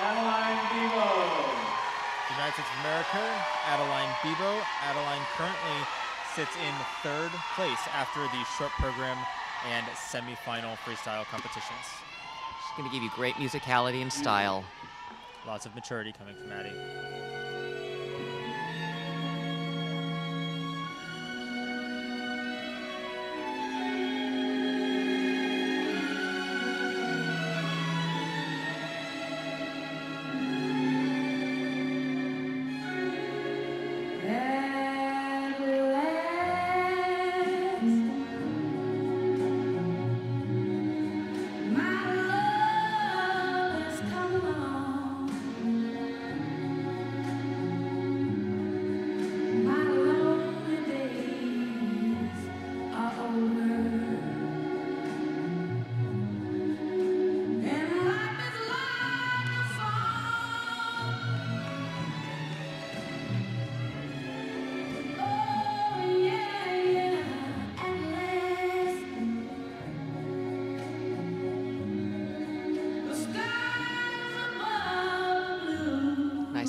Adaline Bebo. United States of America, Adaline Bebo. Adaline currently sits in third place after the short program and semifinal freestyle competitions. She's going to give you great musicality and style. Lots of maturity coming from Addie.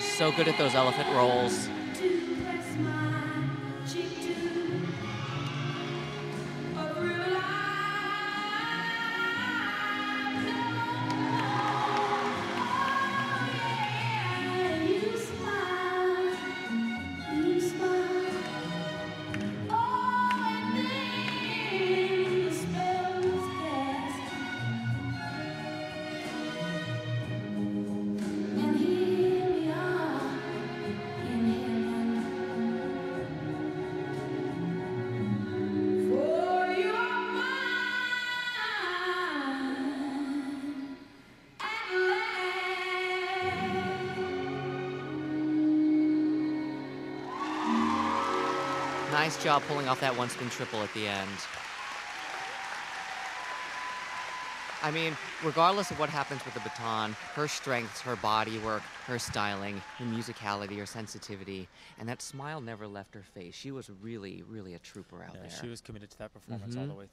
So good at those elephant rolls. Nice job pulling off that one spin triple at the end. I mean, regardless of what happens with the baton, her strengths, her body work, her styling, her musicality, her sensitivity, and that smile never left her face. She was really, really a trooper out Yeah, there. she was committed to that performance all Mhm. the way through.